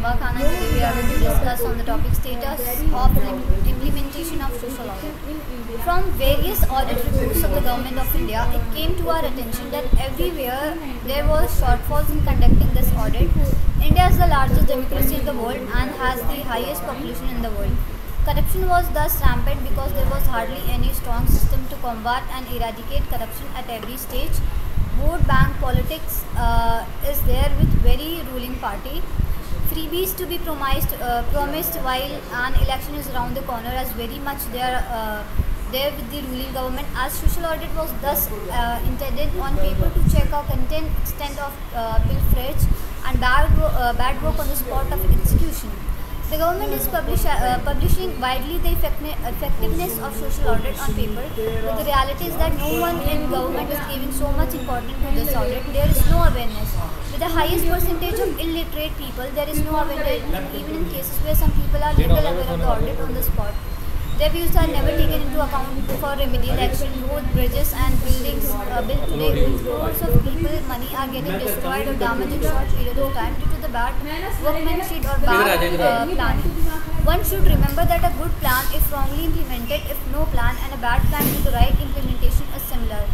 Zuba Khan today we are going to discuss on the topic status of im- implementation of social audit. From various audit reports of the government of India, it came to our attention that everywhere there was shortfalls in conducting this audit. India is the largest democracy in the world and has the highest population in the world. Corruption was thus rampant because there was hardly any strong system to combat and eradicate corruption at every stage. Vote bank politics uh, is there with very ruling party. Freebies to be promised, uh, promised while an election is around the corner as very much there, uh, there with the ruling government as social audit was thus uh, intended on paper to check our content, extent of uh, and bad, uh, bad work on the spot of execution. The government is publish, uh, publishing widely the effectiveness of social audit on paper, but the reality is that no one in government is giving so much importance to this audit. There is no awareness. With the highest percentage of illiterate people, there is no awareness even in cases where some people are little aware of the audit on the spot. Their views are never taken into account for remedial action. Roads, bridges, and buildings uh, built today with crores of are getting destroyed or damaged in short period of time due to the bad workmanship or bad uh, planning. One should remember that a good plan, is wrongly implemented, if no plan, and a bad plan with the right implementation is similar.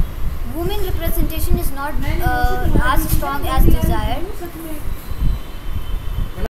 Women representation is not uh, as strong as desired.